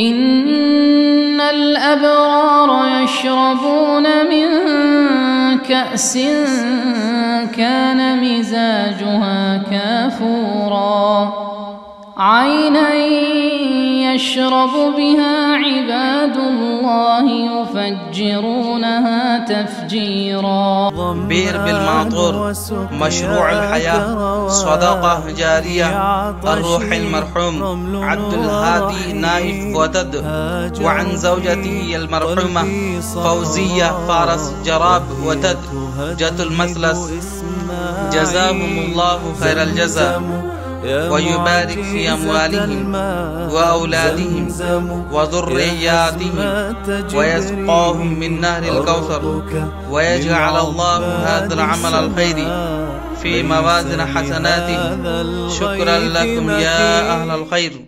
إن الأبرار يشربون من كأس كان مزاجها كافورا. عينا يشرب بها عباد يفجرونها تفجيرا. بير بالمعطور مشروع الحياة صدقة جارية الروح المرحوم عبد الهادي نايف وتد وعن زوجته المرحومة فوزية فارس جراب وتد جت المثلث. جزاهم الله خير الجزاء. ويبارك في أموالهم وأولادهم وذرياتهم ويسقاهم من نهر الكوثر. ويجعل الله هذا العمل الخيري في موازن حسناتهم. شكرا لكم يا أهل الخير.